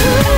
Ooh.